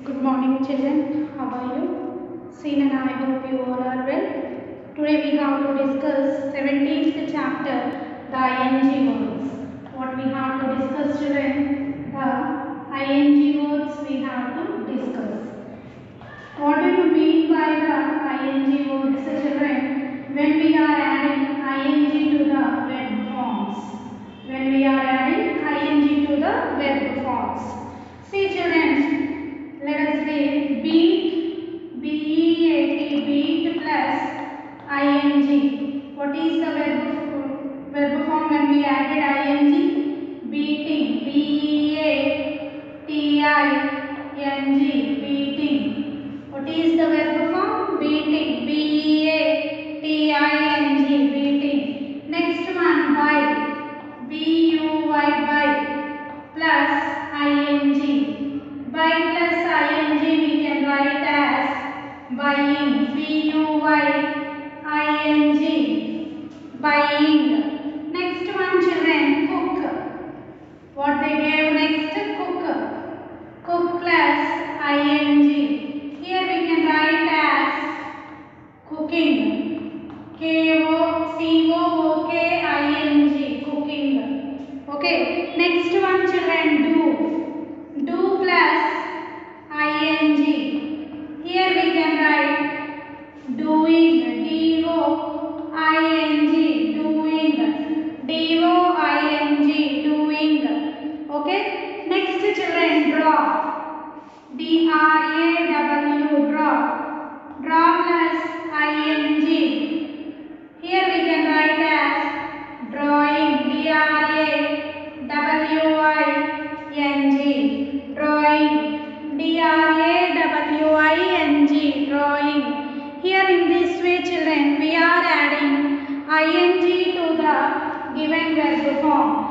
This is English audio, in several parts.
Good morning, children. How are you? Seen and I hope you all are well. Today we have to discuss 17th chapter, the ing words. What we have to discuss, children? The ing words we have to discuss. What do you mean by the ing words, children? When we are adding ing to the verb forms. When we are adding ing to the verb forms. See, children, is the verb, verb form when we added ing? Beating, B-E-A-T-I-N-G, beating. What is the verb form? Beating, B-E-A-T-I-N-G, beating. Next one, by, B-U-Y, by, plus ing. By plus ing we can write as buying. B-U-Y-I-N-G. Buying. Next one children, cook. What they gave next? Cook. Cook plus ing. Here we can write as cooking. K-O-C-O-O-K-I-N-G. Cooking. Okay. Next one children, do. Do plus ing. Here we can write doing. D-O-I-N-G. Doing. D-O-I-N-G. Doing. Okay. Next children, draw. D-R-A-W. Draw. Draw plus ing. Here we can write as drawing. D-R-A-W-I-N-G. Drawing. D-R-A-W-I-N-G. Drawing. Here in this way children we are adding ing to the given verb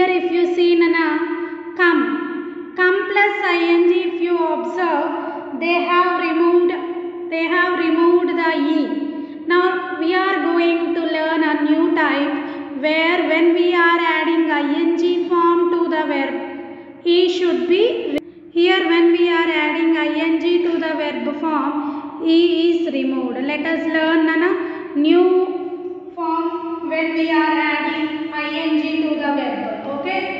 Here if you see Nana, come. Come plus ing if you observe, they have removed they have removed the e. Now we are going to learn a new type where when we are adding ing form to the verb, e should be here when we are adding ing to the verb form, e is removed. Let us learn Nana new form when we are adding ing to the verb. qué?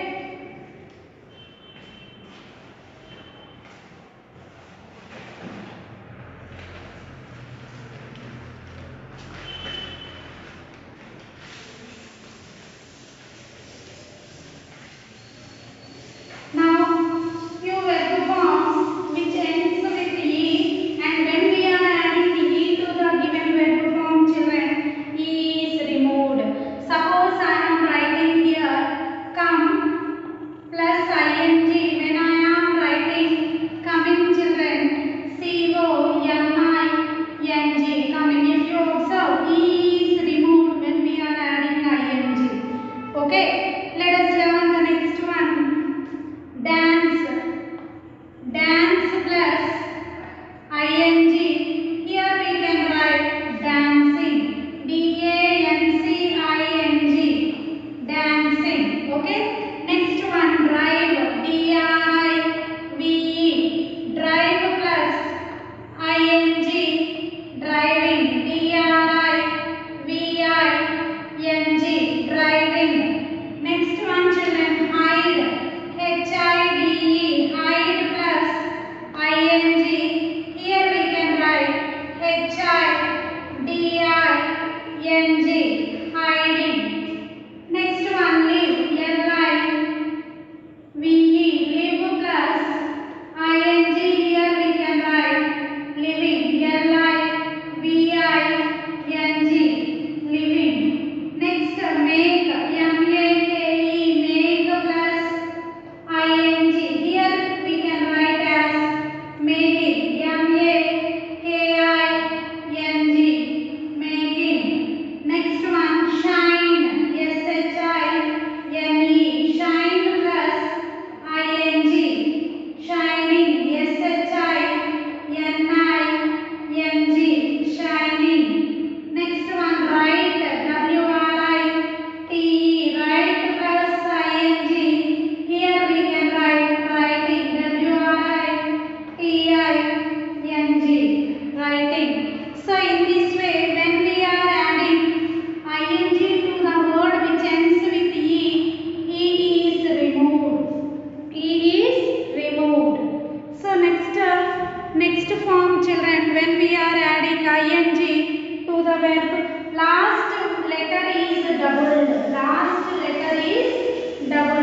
the verb. Last letter is double. Last letter is double.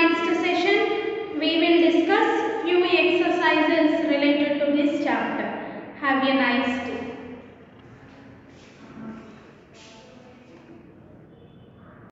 next session, we will discuss few exercises related to this chapter. Have a nice